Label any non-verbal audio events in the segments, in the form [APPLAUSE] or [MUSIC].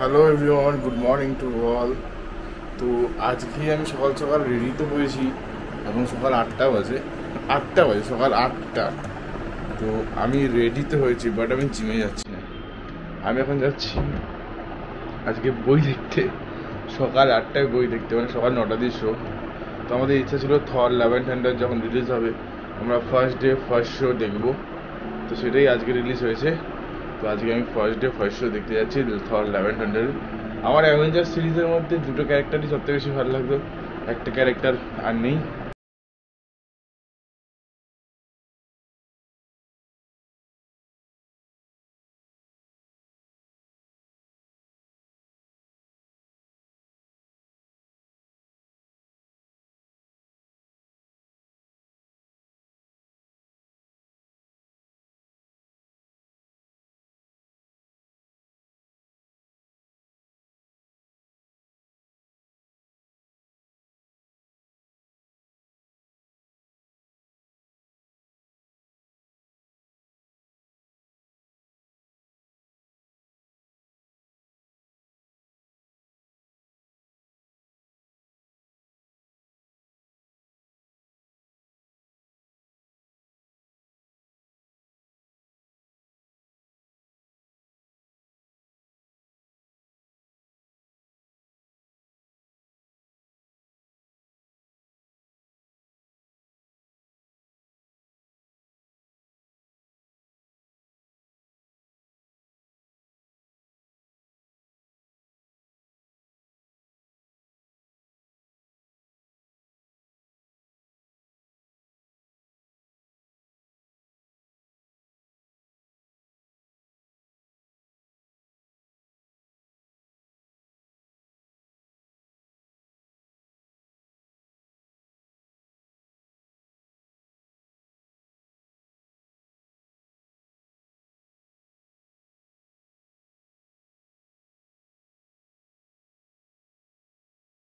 Hello everyone good morning to all তো আজকে আমি সকাল সকাল রেডি তো হয়েছি, এখন সকাল আটটা বাজে। আটটা বাজে, সকাল আটটা। তো আমি রেডি তো হয়েছি বাট আমি জিমে যাচ্ছি না। আমি এখন যাচ্ছি আজকে বই দেখতে। সকাল আটটায় বই দেখতে মানে সকাল নটা দিয়ে শো তো আমাদের ইচ্ছা ছিল থর লেভেন হান্ড্রেড যখন রিলিজ হবে, আমরা ফার্স্ট ডে ফার্স্ট শো দেখব। তো সেটাই আজকে রিলিজ হয়েছে। তো আজকে আমি ফার্স্ট ডে ফার্স্ট শো দেখতে যাচ্ছি থর লেভেন হান্ড্রেড আমার অ্যাভেঞ্জার সিরিজের মধ্যে দুটো ক্যারেক্টারই সবথেকে বেশি ভালো লাগতো। একটা ক্যারেক্টার আর নেই।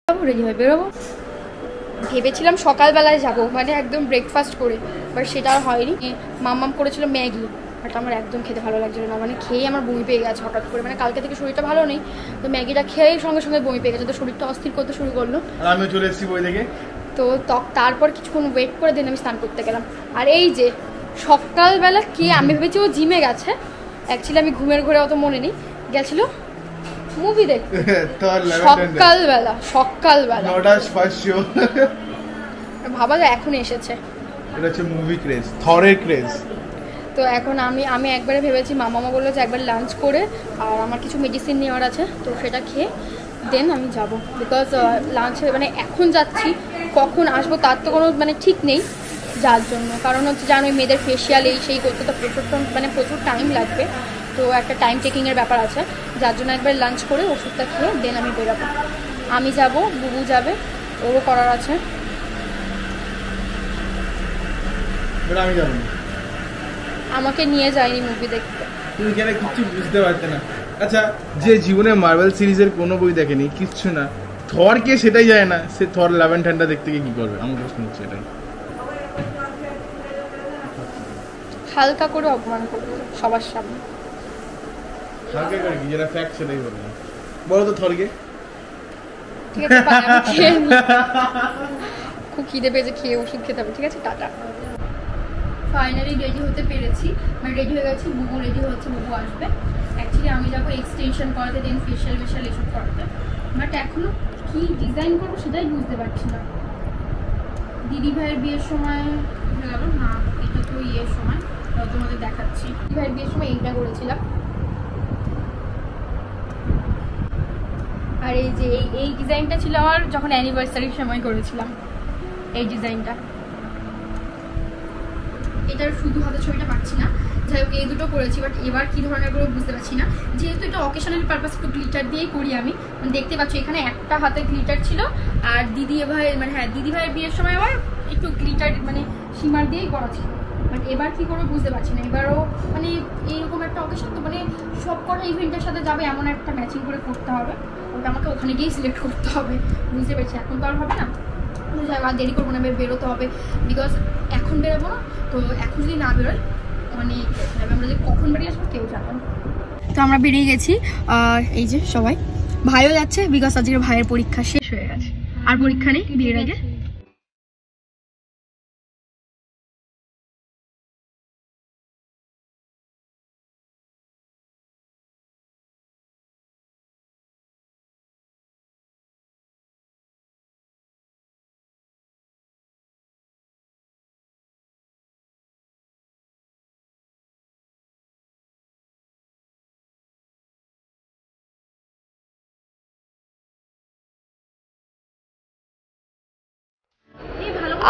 রেডি হয়ে বেরোবো। ভেবেছিলাম সকালবেলায় যাব মানে একদম ব্রেকফাস্ট করে বাট সেটা আর হয়নি। মাম্মাম করেছিল ম্যাগি বাট আমার একদম খেতে ভালো লাগছিল না মানে খেয়ে আমার বমি পেয়ে গেছে হঠাৎ করে মানে কালকে থেকে শরীরটা ভালো নেই তো ম্যাগিটা খেয়েই সঙ্গে সঙ্গে বমি পেয়ে গেছে তো শরীরটা অস্থির করতে শুরু করল। আমিও চলে এসেছি বই থেকে। তো তক- তারপর কিছুক্ষণ ওয়েট করে দিন আমি স্নান করতে গেলাম। আর এই যে সকালবেলা কে আমি ভেবেছি ও জিমে গেছে অ্যাকচুয়ালি আমি ঘুমের ঘরে অত মনে নেই গেছিল মুভি দেখতে [LAUGHS] সকালবেলা সকালবেলা। নটা ফার্স্ট শো ভাবা যায় এখন এসেছে। এটা হচ্ছে মুভি ক্রেজ থরের ক্রেজ তো এখন আমি আমি একবারে ভেবেছি মামামা বলল যে একবার লাঞ্চ করে আর আমার কিছু মেডিসিন নেওয়ার আছে তো সেটা খেয়ে দেন আমি যাব। বিকজ লাঞ্চে মানে এখন যাচ্ছি কখন আসব তার তো কোনো মানে ঠিক নেই যার জন্য। কারণ হচ্ছে জানোই মেয়েদের ফেসিয়াল এই সেই করতে তো প্রচুর মানে প্রচুর টাইম লাগবে। তো একটা টাইম টেকিংয়ের ব্যাপার আছে। যার জন্য একবার লাঞ্চ করে ওষুধটা খেয়ে দেন আমি বেরোবো। আমি যাব বুবু যাবে ওরও করার আছে। আমাকে নিয়ে যায়নি মুভি দেখতে। তুমি কেন কিচ্ছু বুঝতে পারতে না? আচ্ছা যে জীবনে মার্বেল সিরিজের কোনো বই দেখেনি কিচ্ছু না। থর কে সেটাই যায় না সে থর লেভেন ঠান্ডা দেখতে গিয়ে কি করবে? আমার প্রশ্ন হচ্ছে এটাই। হালকা করে অপমান করব সবার সামনে। হালকা করে কি? যেটা ফ্যাক্ট সেটাই বলবে বলো। তো ঠিক আছে নিই। খুব খিদে পেয়েছে খেয়ে ওষুধ খেতে হবে ঠিক আছে? টাটা। ফাইনালি রেডি হতে পেরেছি। মানে রেডি হয়ে গেছি বুবু রেডি হচ্ছে বুবু আসবে। অ্যাকচুয়ালি আমি যাব এক্সটেনশন করাতে দেন ফেশিয়াল মেশিয়াল এসব করাতে। বাট এখনও কি ডিজাইন করব সেটাই বুঝতে পারছি না। দিদি ভাইয়ের বিয়ের সময় হয়ে গেল? না এটা তো ইয়ের সময় তোমাদের দেখাচ্ছি। দিদি ভাইয়ের বিয়ের সময় এইটা করেছিলাম। আর এই যে এই এই ডিজাইনটা ছিল আমার যখন অ্যানিভার্সারির সময় করেছিলাম। এই ডিজাইনটা এটার শুধু হাতে ছবিটা পাচ্ছি না। যাই হোক, এই দুটো করেছি বাট এবার কি ধরনের করে বুঝতে পারছি না। যেহেতু এটা অকেশনাল পারপাস একটু গ্লিটার দিয়েই করি আমি, দেখতে পাচ্ছি এখানে একটা হাতে গ্লিটার ছিল, আর দিদি ভাই মানে হ্যাঁ দিদি ভাইয়ের বিয়ের সময় আবার একটু গ্লিটার মানে সীমার দিয়েই করা ছিল। বাট এবার কি করব বুঝতে পারছি না। এবারও মানে এইরকম একটা অকেশন তো মানে সব কটা ইভেন্টের সাথে যাবে, এমন একটা ম্যাচিং করে করতে হবে। ওটা আমাকে ওখানে গিয়েই সিলেক্ট করতে হবে। বুঝতে পেরেছি, এখন তো আর হবে না। যাই আর দেরি করব না বেরোতে হবে। বিকজ এখন বেরোবো না, তো এখন যদি না বেরোয় অনেক লেট আমরা যে কখন বেরিয়ে আসব কেউ জানো তো আমরা বেরিয়ে গেছি এই যে সবাই। ভাইও যাচ্ছে বিকজ আজকে ভাইয়ের পরীক্ষা শেষ হয়ে গেছে। আর পরীক্ষা নেই, বিয়ের আগে?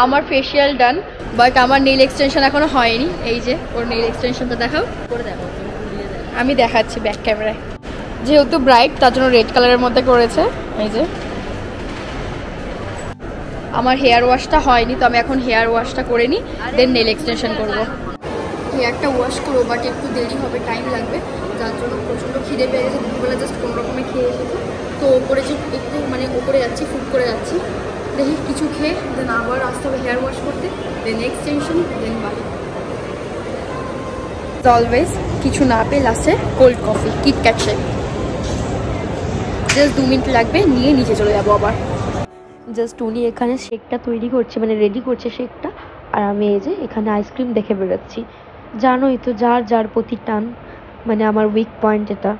আমার ফেসিয়াল ডান বাট আমার নেল এক্সটেনশন এখনও হয়নি। এই যে ওর নেল এক্সটেনশনটা দেখাও। করে দেখো আমি দেখাচ্ছি ব্যাক ক্যামেরায় যেহেতু ব্রাইট তার জন্য রেড কালারের মধ্যে করেছে। এই যে। আমার হেয়ার ওয়াশটা হয়নি তো আমি এখন হেয়ার ওয়াশটা করে নিই দেন নেল এক্সটেনশন করব। হেয়ারটা ওয়াশ করব বাট একটু দেরি হবে টাইম লাগবে। যার জন্য প্রচণ্ড খিদে পেয়ে গেছে দুপুরবেলা জাস্ট কোনো রকমে খেয়ে এসেছি। তো ওপরে যে একটু মানে ওপরে যাচ্ছি ফুড করে যাচ্ছি। দেখি কিছু খেয়ে দেন আবার আসতে হবে হেয়ার ওয়াশ করতে দেন এক্সটেনশন দেন বাড়ি অলওয়েজ কিছু না পেয়ে লাস্টে cold coffee KitKat shake just দু মিনিট লাগবে, নিয়ে নিচে চলে যাব আবার। জাস্ট উনি এখানে শেকটা তৈরি করছে মানে রেডি করছে শেকটা আর আমি এই যে এখানে আইসক্রিম দেখে বেরোচ্ছি। জানোই তো যার যার প্রতি টান মানে আমার উইক পয়েন্ট এটা।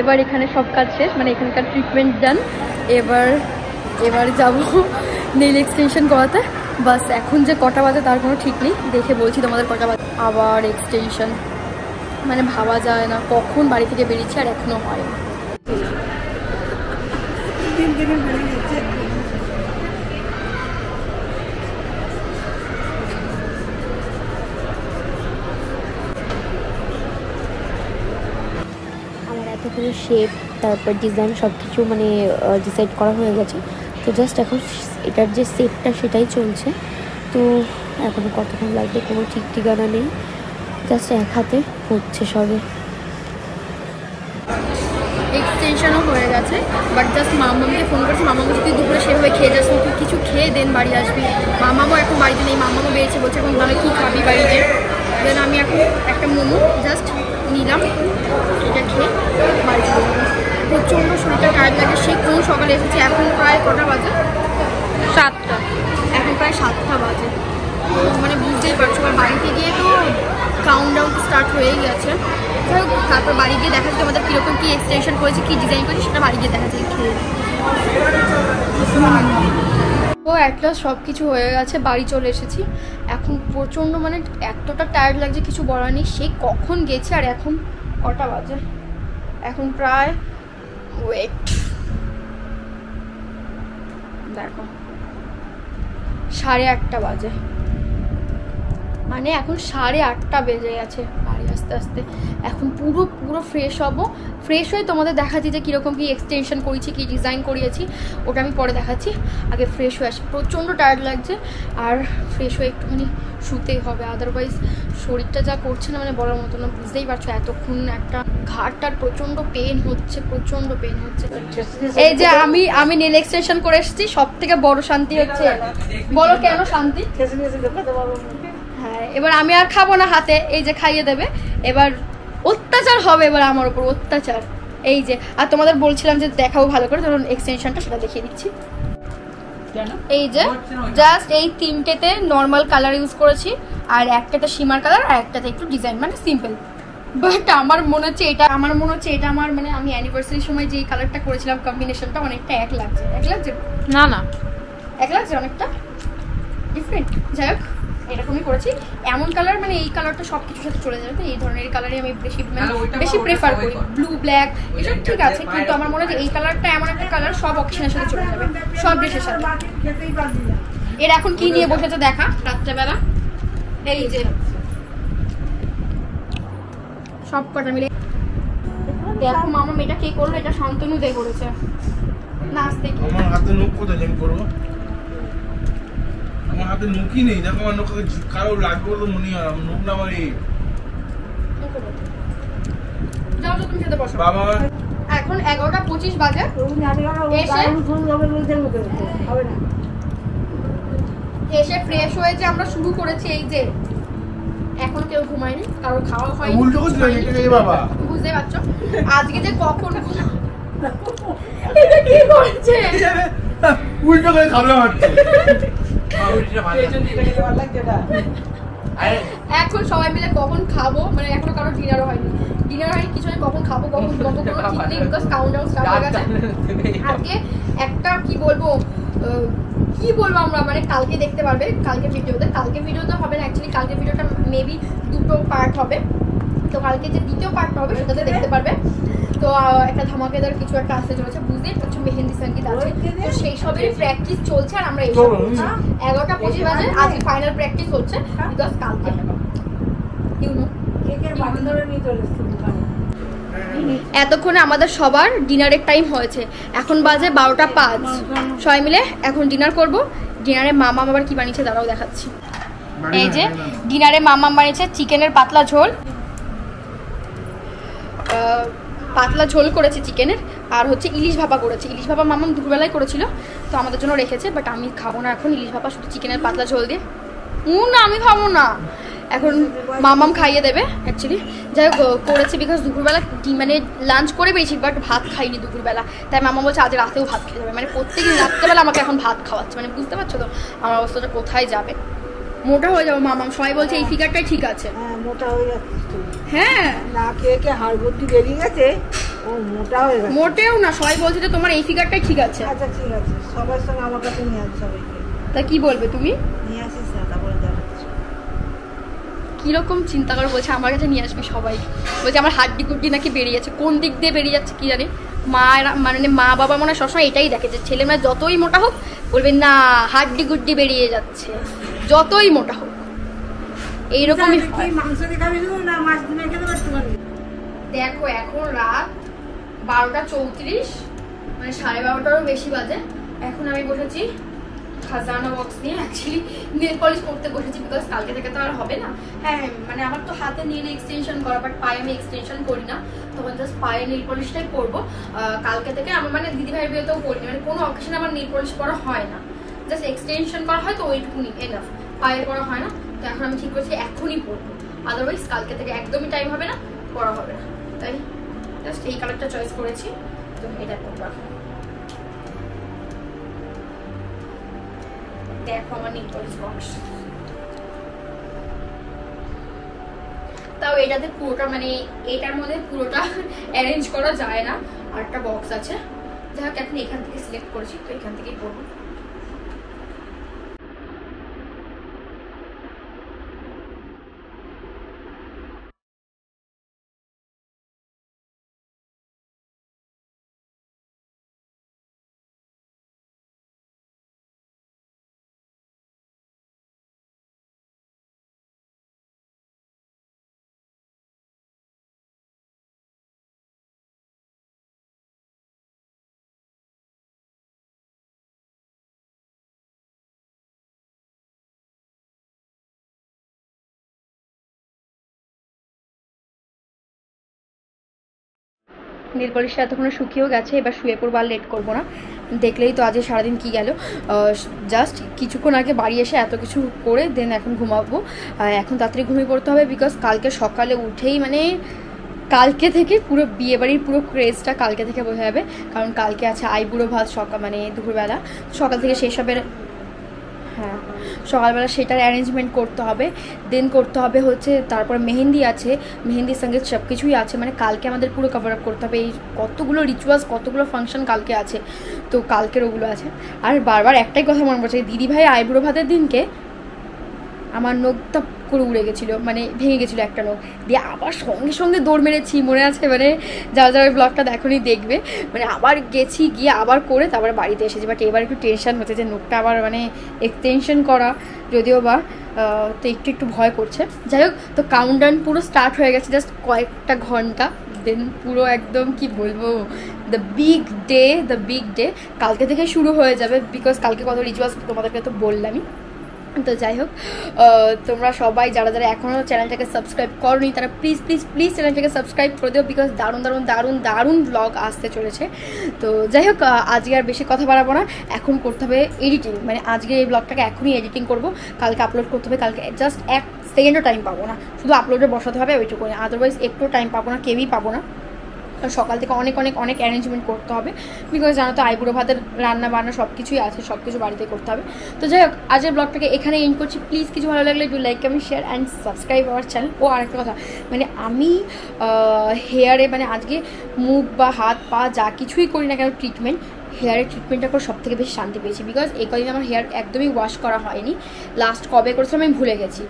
এবার এখানে সব কাজ শেষ মানে এখানকার ট্রিটমেন্ট ডান এবার এবার যাব নীল এক্সটেনশন করাতে। বাস, এখন যে কটা বাজে তার কোনো ঠিক নেই, দেখে বলছি তোমাদের কটা বাজে। আবার এক্সটেনশন মানে ভাবা যায় না, কখন বাড়ি থেকে বেরিয়েছি আর এখনও হয় না। শেপ তারপর ডিজাইন সব কিছু মানে ডিসাইড করা হয়ে গেছে। তো জাস্ট এখন এটার যে শেপটা সেটাই চলছে। তো এখনও কতক্ষণ লাগবে কোনো ঠিক ঠিকানা নেই। জাস্ট এক হাতে হচ্ছে সবে। এক্সটেনশনও হয়ে গেছে বাট জাস্ট মামাকে ফোন করেছি। মামাকে যদি দুপুরে সেভাবে খেয়ে যাস তুই কিছু খেয়ে দেন বাড়ি আসবি? মামামও এখন বাড়িতে নেই মামাও বেরিয়েছে, বলছে এখন তাহলে কী খাবি বাড়িতে? দেন আমি এখন একটা মোমো জাস্ট নিলাম এটা খেয়ে বাড়ি চলে যাব প্রচণ্ড শরীরটা টায়ার্ড লাগে সে কোন সকালে এসেছি এখন প্রায় কটা বাজে? সাতটা। এখন প্রায় সাতটা বাজে। মানে বুঝতেই পারছ আর বাড়িতে গিয়ে তো কাউন্ট ডাউন স্টার্ট হয়েই গেছে। তারপর বাড়ি গিয়ে দেখা যাচ্ছে আমাদের কীরকম কী এক্সটেনশন করেছে কী ডিজাইন করেছে সেটা বাড়ি গিয়ে দেখা যায় খেয়ে ও একটা সব কিছু হয়ে গেছে বাড়ি চলে এসেছি। এখন প্রচণ্ড মানে এতটা টায়ার্ড লাগছে কিছু বলার নেই। সে কখন গেছে আর এখন কটা বাজে? এখন প্রায় ওয়েট দেখো। সাড়ে আটটা বাজে। মানে এখন সাড়ে আটটা বেজে গেছে বাড়ি আস্তে আস্তে। এখন পুরো পুরো ফ্রেশ হব। ফ্রেশ হয়ে তোমাদের দেখাচ্ছি যে কীরকম কী এক্সটেনশন করেছি, কী ডিজাইন করিয়েছি। ওটা আমি পরে দেখাচ্ছি। আগে ফ্রেশ হয়ে আসি। প্রচণ্ড টায়ার্ড লাগছে। আর ফ্রেশ হয়ে একটুখানি শুতেই হবে। আদারওয়াইজ শরীরটা যা করছে না মানে বলার মতো না। বুঝতেই পারছ, এতক্ষণ একটা ঘাটটার প্রচণ্ড পেন হচ্ছে প্রচণ্ড পেন হচ্ছে। এই যে আমি আমি নেল এক্সটেনশন করে এসেছি সব থেকে বড় শান্তি হচ্ছে। বলো কেন শান্তি? হ্যাঁ এবার আমি আর খাব না হাতে এই যে খাইয়ে দেবে। এবার অত্যাচার হবে এবার আমার উপর অত্যাচার। এই যে আর তোমাদের বলছিলাম যে দেখাও ভালো করে ধরুন এক্সটেনশনটা সেটা দেখিয়ে দিচ্ছি। এই যে জাস্ট এই তিনটেতে নর্মাল কালার ইউজ করেছি আর একটাতে সীমার কালার আর একটাতে একটু ডিজাইন মানে সিম্পল বাট আমার মনে হচ্ছে এটা আমার মনে হচ্ছে এটা আমার মানে আমি অ্যানিভার্সারির সময় যে কালারটা করেছিলাম কম্বিনেশনটা অনেকটা এক লাগছে। এক লাগছে? না না। এক লাগছে অনেকটা? ডিফারেন্ট যাই হোক এরকমই করেছি। এমন কালার মানে এই কালারটা সব কিছুর সাথে চলে যাবে তো এই ধরনের কালারই আমি বেশি মানে বেশি প্রেফার করি। ব্লু ব্ল্যাক এসব ঠিক আছে কিন্তু আমার মনে হয় এই কালারটা এমন একটা কালার সব অকেশনের সাথে চলে যাবে। সব ড্রেসের সাথে। এর এখন কি নিয়ে বসেছে দেখা? রাত্রেবেলা। এই যে সব কটা মিলে। দেখো মামা এটা কে করল? এটা শান্তনু দে করেছে নাচতে গিয়ে আমার হাতে নখ কোথায়? আমি করব? আমার হাতে নখই নেই। দেখো আমার নখ কারও লাগবে বলে মনে হয় আমার নখ না আমার এই বাবা। এখন এগারোটা পঁচিশ বাজে। এসে ফ্রেশ হয়েছে আমরা শুরু করেছি এই যে এখন কেউ ঘুমায়নি কারোর খাওয়া হয়নি। উল্টো করছিল বাবা। বুঝতে পারছ? আজকে যে কখন এটা কি করছে? উল্টো করে খাবলা মারছে এখন সবাই মিলে কখন খাব? মানে এখনও কারও ডিনারও হয়নি। ডিনার হয়নি কিছু হয়নি, কখন খাব কখন ঘুমাবো কোনো ঠিক নেই বিকজ কাউন্ট ডাউন স্টার্ট হয়ে গেছে। আজকে একটা কি বলব কি বলব আমরা? মানে কালকে দেখতে পারবে কালকে ভিডিওতে। কালকে ভিডিওতে হবে না অ্যাকচুয়ালি কালকে ভিডিওটা মেবি দুটো পার্ট হবে। তো কালকে যে দ্বিতীয় পার্টটা হবে সেটাতে দেখতে পারবে। তো একটা ধামাকেদার কিছু একটা আসতে চলেছে বুঝতেই পারছ মেহেন্দি সংগীত আছে তো সেই সবের প্র্যাকটিস চলছে আর আমরা চলো, এগারোটা পঁচিশ বাজে আজকে ফাইনাল প্র্যাকটিস হচ্ছে বিকজ কালকে। ইউ নো এতক্ষণে আমাদের সবার ডিনারের টাইম হয়েছে। এখন বাজে বারোটা পাঁচ। সবাই মিলে এখন ডিনার করব। ডিনারে মামা আবার কি বানিয়েছে দাঁড়াও দেখাচ্ছি। এই যে ডিনারে মামা বানিয়েছে চিকেনের পাতলা ঝোল। পাতলা ঝোল করেছে চিকেনের, আর হচ্ছে ইলিশ ভাপা করেছে। ইলিশ ভাপা মামাম দুপুরবেলায় করেছিল, তো আমাদের জন্য রেখেছে বাট আমি খাব না এখন। ইলিশ ভাপা শুধু চিকেনের পাতলা ঝোল দিয়ে। না, আমি খাব না। এখন মামাম খাইয়ে দেবে অ্যাকচুয়ালি যাই হোক করেছে বিকজ দুপুরবেলা মানে লাঞ্চ করে পেয়েছি বাট ভাত খাইনি দুপুরবেলা। তাই মামা বলছে আজ রাতেও ভাত খেয়ে যাবে মানে প্রত্যেকদিন রাত্রেবেলা আমাকে এখন ভাত খাওয়াচ্ছে। মানে বুঝতে পারছ তো আমার অবস্থাটা কোথায় যাবে? মোটা হয়ে যাব মামাম। সবাই বলছে এই ফিগারটাই ঠিক আছে। হ্যাঁ মোটা হয়ে যাচ্ছিস তুই হ্যাঁ। না খেয়ে খেয়ে হাড় গুড্ডি বেরিয়ে গেছে ও মোটা হয়ে গেছে। মোটেও না সবাই বলছে যে তোমার এই ফিগারটাই ঠিক আছে। আচ্ছা ঠিক আছে। সবার সঙ্গে আমার কাছে নিয়ে আসিস সবাইকে। তা কি বলবে তুমি? নিয়ে দেখাচ্ছি কীরকম চিন্তা করে বলছে আমার কাছে নিয়ে আসবি সবাই। বলছে আমার হাড্ডি কুড্ডি নাকি বেরিয়ে যাচ্ছে কোন দিক দিয়ে বেরিয়ে যাচ্ছে কি জানি। মা এরা- মানে মা বাবা মনে হয় সবসময় এটাই দেখে যে ছেলে মেয়ে যতই মোটা হোক বলবে না হাড্ডি গুড্ডি বেরিয়ে যাচ্ছে। যতই মোটা হোক। এইরকমই দেখো এখন রাত বারোটা চৌত্রিশ মানে সাড়ে বারোটারও বেশি বাজে। এখন আমি বসেছি খাজানা বক্স নিয়ে অ্যাকচুয়ালি নেল পলিশ করতে বসেছি বিকজ কালকে থেকে তো আর হবে না। হ্যাঁ মানে আমার তো হাতে নেল এক্সটেনশন করা বাট পায়ে আমি এক্সটেনশন করি না। তখন জাস্ট পায়ে নীল পলিশটাই করব। কালকে থেকে আমার মানে দিদি ভাই বিয়েতেও করিনি। মানে কোনো অকেশনে আমার নীল পলিশ করা হয় না। জাস্ট এক্সটেনশন করা হয় তো ওইটুকুনি এনাফ পায়ে করা হয় না। তো এখন আমি ঠিক করছি, এখনই পরবো। আদারওয়াইজ কালকে থেকে একদমই টাইম হবে না, পরা হবে না। তাই জাস্ট এই কালারটা চয়েস করেছি। তো এটা করবা দেখো আমার নেল পলিশ বক্স তাও এটাতে পুরোটা মানে এটার মধ্যে পুরোটা [LAUGHS] অ্যারেঞ্জ করা যায় না। আরেকটা বক্স আছে। যাই হোক, এখন এখান থেকে সিলেক্ট করেছি, তো এখান থেকেই পরবো নীল পলিশটা এতক্ষণ শুকিয়েও গেছে, এবার শুয়ে পড়ব আর লেট করব না। দেখলেই তো আজকে সারাদিন কি গেল। জাস্ট কিছুক্ষণ আগে বাড়ি এসে এত কিছু করে দেন এখন ঘুমাবো। এখন তাড়াতাড়ি ঘুমিয়ে পড়তে হবে বিকজ কালকে সকালে উঠেই মানে কালকে থেকে পুরো বিয়েবাড়ির পুরো ক্রেজটা কালকে থেকে বোঝা যাবে। কারণ কালকে আছে আইবুড়ো ভাত সকাল মানে দুপুরবেলা। সকাল থেকে সেসবের হ্যাঁ। সকালবেলা সেটার অ্যারেঞ্জমেন্ট করতে হবে। দেন করতে হবে হচ্ছে, তারপর মেহেন্দি আছে। মেহেন্দির সঙ্গে সব কিছুই আছে। মানে কালকে আমাদের পুরো কভার আপ করতে হবে। এই কতগুলো রিচুয়ালস কতগুলো ফাংশন কালকে আছে। তো কালকের ওগুলো আছে। আর বারবার একটাই কথা মনে পড়ছে দিদি ভাই আইবুড়ো ভাতের দিনকে আমার নখটা করে উড়ে গেছিল মানে ভেঙে গেছিল একটা নখ। দিয়ে আবার সঙ্গে সঙ্গে দৌড় মেরেছি, মনে আছে? মানে যারা যারা ব্লগটা দেখনি, দেখবে। মানে আবার গেছি, গিয়ে আবার করে তারপরে বাড়িতে এসেছি। বাট এবার একটু টেনশন হচ্ছে যে নখটা আবার মানে এক্সটেনশন করা, যদিও বা তো একটু একটু ভয় করছে। যাই হোক, তো কাউন্টডাউন পুরো স্টার্ট হয়ে গেছে জাস্ট কয়েকটা ঘণ্টা। দেন পুরো একদম কি বলব? The big day the big day কালকে থেকে শুরু হয়ে যাবে বিকজ কালকে কত রিচুয়ালস তোমাদেরকে তো বললামই। তো যাই হোক তোমরা সবাই যারা যারা এখনও চ্যানেলটাকে সাবস্ক্রাইব করনি, তারা প্লিজ প্লিজ প্লিজ চ্যানেলটাকে সাবস্ক্রাইব করে দিও বিকজ দারুণ দারুণ দারুণ দারুণ ব্লগ আসতে চলেছে। তো যাই হোক আজকে আর বেশি কথা বাড়াবো না। এখন করতে হবে এডিটিং মানে আজকে এই ব্লগটাকে এখনই এডিটিং করব। কালকে আপলোড করতে হবে, কালকে জাস্ট এক সেকেন্ডও টাইম পাবো না। শুধু আপলোডে বসাতে হবে ওইটুকু আদারওয়াইজ একটু টাইম পাবো না, কেউই পাবো না। সকাল থেকে অনেক অনেক অনেক অ্যারেঞ্জমেন্ট করতে হবে। বিকজ জানো তো, আইবুড়ো ভাতের রান্না বান্না সব কিছুই আছে সব কিছু বাড়িতে করতে হবে। তো যাই হোক আজের ব্লগটাকে এখানে এন্ড করছি। প্লিজ কিছু ভালো লাগলে ডু লাইক আমি share and subscribe our channel ও, আরেকটা কথা মানে আমি হেয়ারে মানে আজকে মুখ বা হাত, পা যা কিছুই করি না কেন ট্রিটমেন্ট হেয়ারের ট্রিটমেন্টটা করে সব থেকে বেশি শান্তি পেয়েছি বিকজ এই কদিন আমার হেয়ার একদমই ওয়াশ করা হয়নি। লাস্ট কবে করেছিলাম আমি ভুলে গেছি।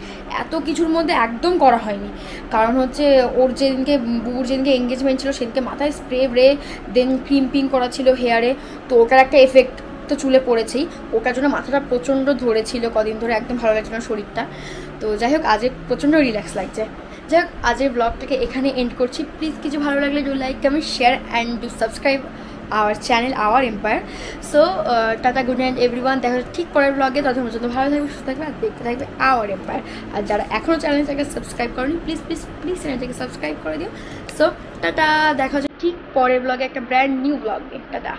এত কিছুর মধ্যে একদম করা হয়নি। কারণ হচ্ছে ওর যেদিনকে, বুবুর যেদিনকে এঙ্গেজমেন্ট ছিল, সেদিনকে মাথায় স্প্রে ব্রে দেন ক্রিম্পিং করা ছিল হেয়ারে। তো ওটার একটা এফেক্ট তো চুলে পড়েছেই। ওটার জন্য মাথাটা প্রচণ্ড ধরেছিল কদিন ধরে, একদম ভালো লাগছিল না শরীরটা। তো যাই হোক, আজকে প্রচণ্ড রিল্যাক্স লাগছে। যাই হোক আজের ব্লগটাকে এখানে এন্ড করছি। প্লিজ কিছু ভালো লাগলে do like comment share and do subscribe our channel our empire so tata good night everyone দেখা যাচ্ছে ঠিক পরের ব্লগে তাদের পর্যন্ত ভালো থাকবে, সুস্থ থাকবে, আর দেখতে থাকবে আওয়ার এম্পায়ার আর যারা এখনও চ্যানেলটাকে সাবস্ক্রাইব করেনি প্লিজ প্লিজ প্লিজ চ্যানেলটাকে সাবস্ক্রাইব করে দিও। সো টাটা দেখা হচ্ছে ঠিক পরের ব্লগে একটা ব্র্যান্ড নিউ ব্লগে টাটা